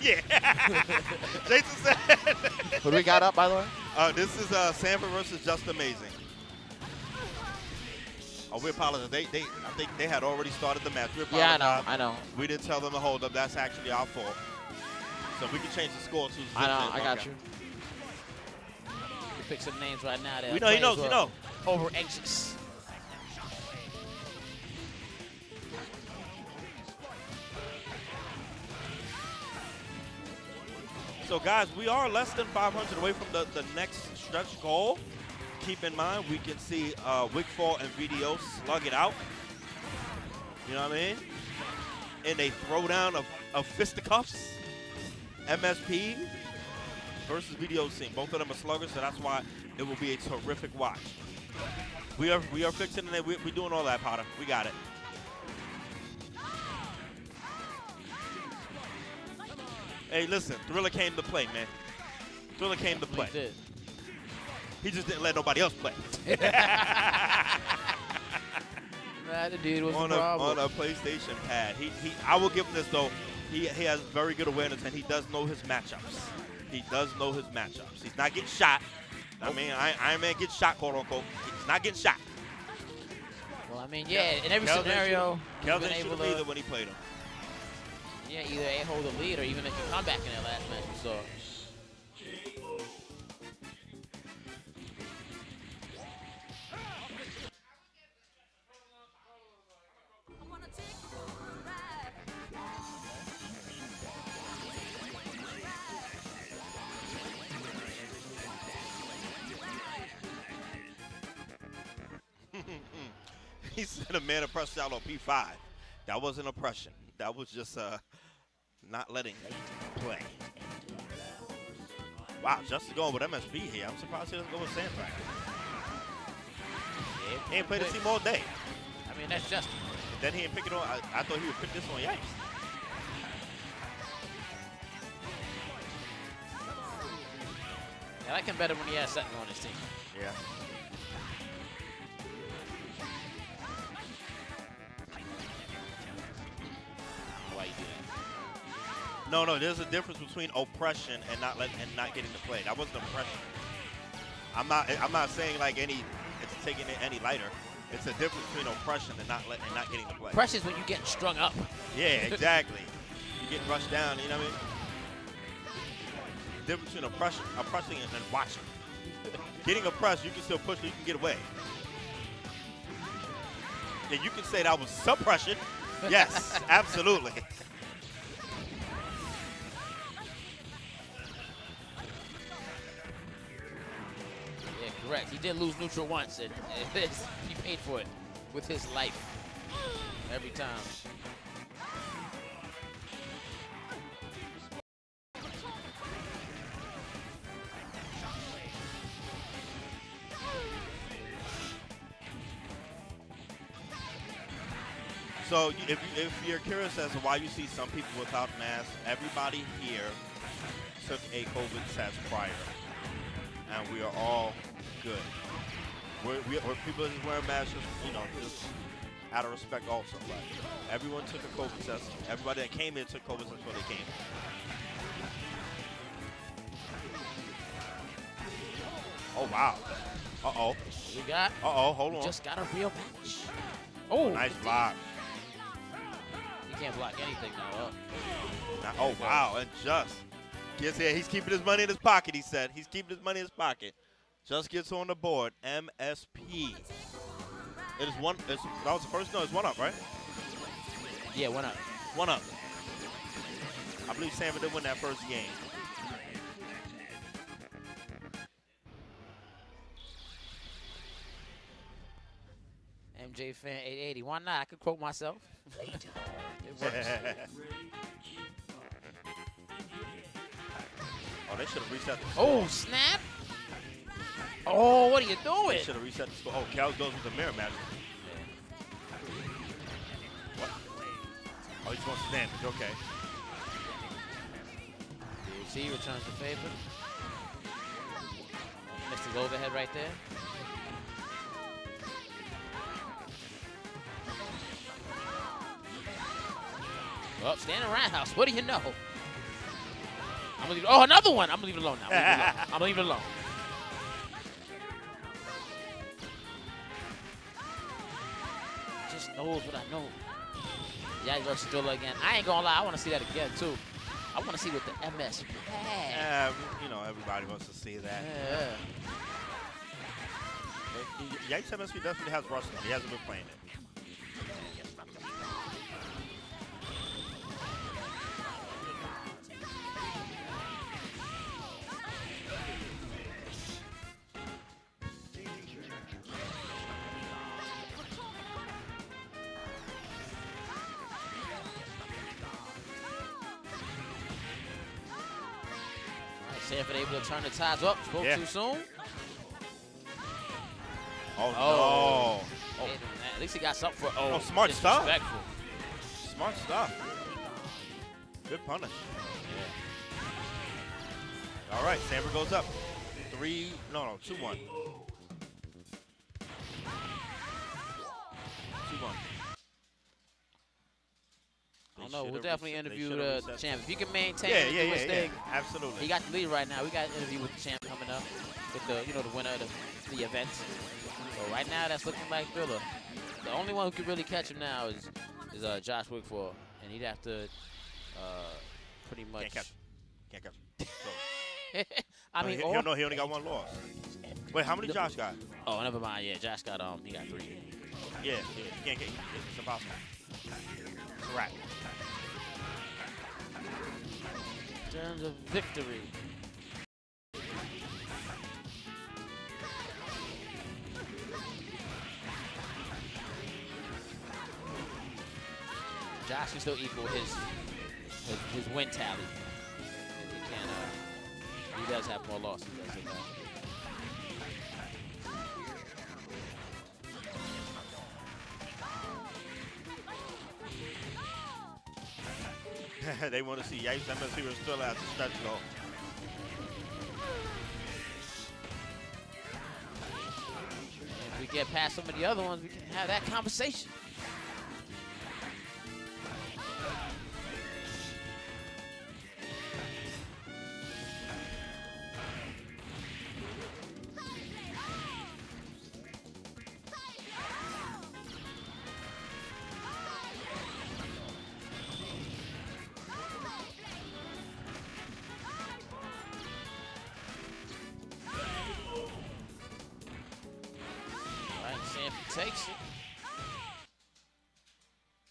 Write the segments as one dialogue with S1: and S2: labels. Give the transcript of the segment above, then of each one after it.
S1: yeah. Jason said.
S2: Who do we got up, by the way?
S1: Uh, this is uh, Sanford versus Just Amazing. Oh, we apologize. They, they, I think they had already started the match. We
S2: Yeah, I know. I know.
S1: We didn't tell them to hold up. That's actually our fault. So we can change the score to.
S2: I know. I got you.
S3: You pick some names right now. that
S1: We know. He knows.
S3: as
S1: You know.
S3: Over anxious.
S1: So guys, we are less than 500 away from the, the next stretch goal. Keep in mind, we can see uh, and VDO slug it out. You know what I mean? In a throwdown of, of fisticuffs. MSP versus VDO scene. Both of them are sluggers, so that's why it will be a terrific watch. We are we are fixing it. We, we're doing all that, Potter. We got it. Hey, listen, Thrillah came to play, man. Thrillah came to play.
S3: He did.
S1: He just didn't let nobody else play.
S3: that dude was
S1: on
S3: a
S1: on a PlayStation pad. He he. I will give him this though. He he has very good awareness and he does know his matchups. He does know his matchups. He's not getting shot. I mean, I, Iron Man gets shot, quote unquote. He's not getting shot.
S3: well, I mean, yeah, in every
S1: Kelvin
S3: scenario,
S1: Kelvin should have either when he played him.
S3: Yeah, either A hold the lead or even if you come back in that last match we saw.
S1: he said a man oppressed out on P5. That wasn't oppression. That was just uh, not letting play. Wow, Justin going with MSP here. I'm surprised he doesn't go with Sandback.
S3: Yeah,
S1: He ain't played this team all day.
S3: I mean, that's just
S1: Then he didn't pick it on. I, I thought he would pick this on Yipes.
S3: Yeah, I like him better when he has something on his team.
S1: Yeah. No, no. There's a difference between oppression and not letting and not getting to play. That wasn't oppression. I'm not. I'm not saying like any. It's taking it any lighter. It's a difference between oppression and not letting and not getting to play.
S3: Oppression is when you get strung up.
S1: Yeah, exactly. you get rushed down. You know what I mean? Difference between oppression, oppressing and, and watching. Getting oppressed, you can still push. You can get away. And you can say that was suppression. Yes, absolutely.
S3: He did lose neutral once, and he paid for it with his life every time.
S1: So if, if you're curious as to why you see some people without masks, everybody here took a COVID test prior, and we are all good. We're, we, we're people just wearing masks, just, you know, just out of respect also. But everyone took a COVID test. Everybody that came in took COVID test before they came. Oh wow. Uh oh.
S3: We got.
S1: Uh oh. Hold on.
S3: just got a real match. Oh,
S1: nice block.
S3: He can't block anything now.
S1: Now- oh wow, and just gets here. He's keeping his money in his pocket. He said he's keeping his money in his pocket. Just gets on the board. MSP. It is one. It's, that was the first. No, it's one up, right?
S3: yeah, one up.
S1: One up. I believe Sanford did win that first game.
S3: MJ fan 880. Why not? I could quote myself. it works.
S1: oh, they should have the score.
S3: Oh, snap. Oh, what are you doing?
S1: should have reset the score. Oh, Cal goes with the mirror match. What? Oh, he just wants damage. Okay.
S3: See, returns the favor. Missed his overhead right there. Well, standing roundhouse. What do you know? I'm gonna leave. Oh, another one. I'm gonna leave it alone now. I'm gonna leave it alone. Knows what I know. Versus Thrillah again. I ain't gonna lie. I want to see that again too. I want to see what the MS had.
S1: Yeah, you know, everybody wants to see that.
S3: Yeah.
S1: Yipes MSP definitely has Russell. He hasn't been playing it.
S3: Sanford able to turn the tides up. Spoke
S1: Yeah.
S3: too soon.
S1: Oh,
S3: Oh.
S1: no.
S3: Hey, at least he got something for. Oh,
S1: Oh, smart stuff. Smart stuff. Good punish. All right, Sanford goes up. Three, no, no, two, one.
S3: Don't know. We'll definitely interview the, the champ. If you can maintain
S1: Yeah, yeah,
S3: do his
S1: yeah, yeah. Absolutely.
S3: he got the lead right now. We got an interview with the champ coming up with the you know the winner of the, the event. So right now that's looking like Thrillah. The only one who can really catch him now is is uh, Josh Wigford, and he'd have to uh, pretty much.
S1: Can't catch him. Can't catch him. So,
S3: I
S1: no,
S3: mean,
S1: he,
S3: or,
S1: he, no, he only got one loss. Wait, how many
S3: The-
S1: Josh got?
S3: oh, never mind. Yeah, Josh got um, he got three.
S1: Yeah, yeah, he can't get. It's impossible. It's
S3: terms of victory. Josh can still equal his his, his win tally. He can. Uh, he does have more losses.
S1: they want to see Yipes MSP still at the stretch goal.
S3: If we get past some of the other ones, we can have that conversation. Takes it.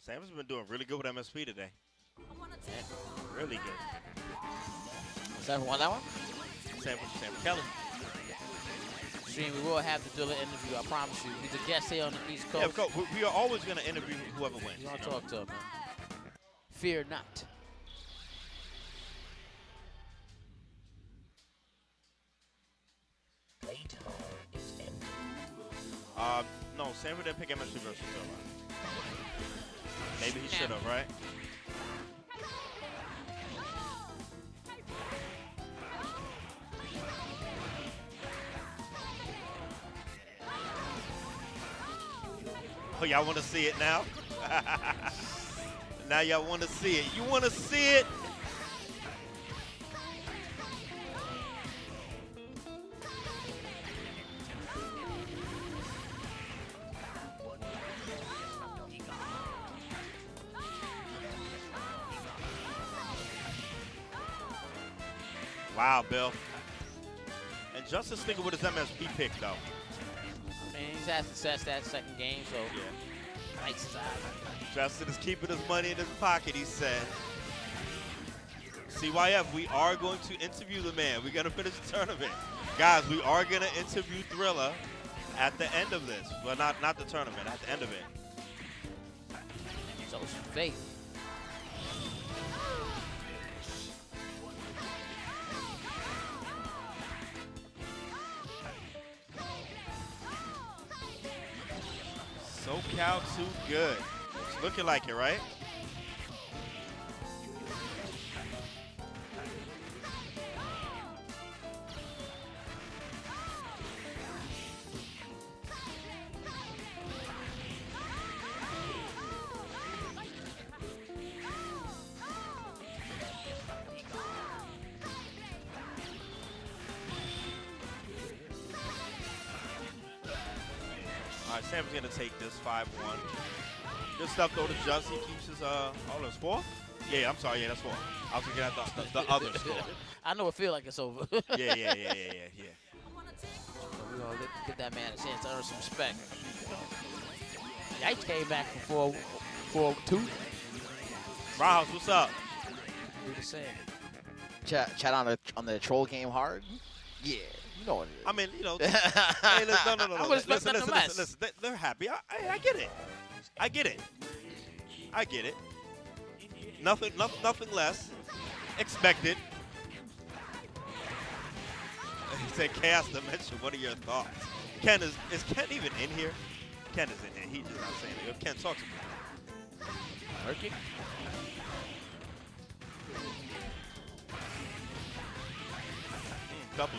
S1: Sam's been doing really good with MSP today. Really good.
S3: Is that one that one?
S1: Sanford, Sanford Kelly.
S3: Stream, we will have to do the Dilla interview, I promise you. He's a guest here on the East
S1: Yeah,
S3: Coast.
S1: of course, we- we are always going to interview whoever wins.
S3: We're going
S1: you
S3: to talk to him, man. Fear not.
S1: Um, no, Sanford didn't pick MSP versus Thrillah. Maybe he should have, right? Oh, y'all want to see it now? now y'all want to see it. You want to see it? Bill. And Justice sticking with his MSP pick, though.
S3: I mean, he's had success that second game, so
S1: Yeah.
S3: lights his eyes.
S1: Justin is keeping his money in his pocket, he said. CYF, we are going to interview the man. We're going to finish the tournament. Guys, we are going to interview Thrillah at the end of this. Well, not, not the tournament, at the end of it.
S3: So it's faith.
S1: SoCal too good. It's looking like it, right? Right, Sam's gonna take this 5-1. Good stuff though to Just. He keeps his uh oh that's four? Yeah, yeah, I'm sorry, yeah, that's four. I was looking at the, the, the other score.
S3: I know it feel like it's over.
S1: Yeah, yeah, yeah, yeah, yeah, yeah.
S3: We're gonna get, get that man a chance to earn some respect. Yipes came back from 4 4 2.
S1: Rouse, what's up?
S3: Do the same.
S2: Chat, chat on the on the troll game hard. Yeah, you know what it is.
S1: I mean, you know, hey, listen, no, no, no,
S3: I
S1: no.
S3: would expect
S1: Listen,
S3: nothing
S1: listen,
S3: less.
S1: listen, listen. They- They're happy. I, I, I get it. I get it. I get it. Nothing, nothing, nothing less. Expected. He said chaos dimension. What are your thoughts? Ken is is Ken even in here? Ken is in here. He's just not saying it. Ken, talk to me.
S3: Working.
S1: Double.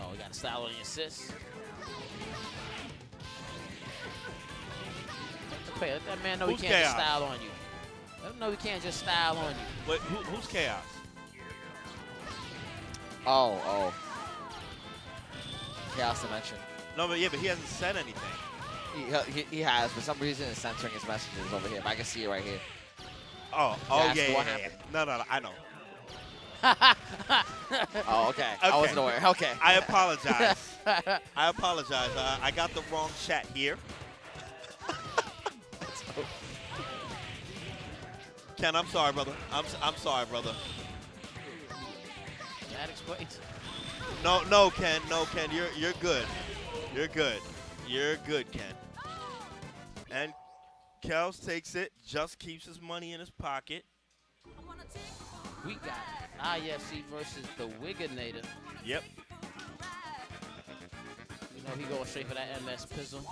S3: Oh, we got a style on the assist. Okay, let that man know
S1: Who's
S3: he can't just style on you. Let him know he can't just style on you.
S1: But who, who's chaos?
S2: Oh, oh. Chaos Dimension.
S1: No, but yeah, but he hasn't said anything.
S2: He, he, he has. For some reason, it's censoring his messages over here. But I can see it right here.
S1: Oh, oh yeah, yeah, yeah, yeah. No, no, no, I know.
S2: Oh, okay. I wasn't aware. Okay.
S1: I apologize. I apologize. Uh, I got the wrong chat here. Ken, I'm sorry, brother. I'm, s- I'm sorry, brother.
S3: that explains.
S1: No, no, Ken, no, Ken. You're you're good. You're good. You're good, Ken. And Kels takes it. Just keeps his money in his pocket.
S3: We got IFC versus the Wigginator.
S1: Yep.
S3: You know he going straight for that MS Pizzle.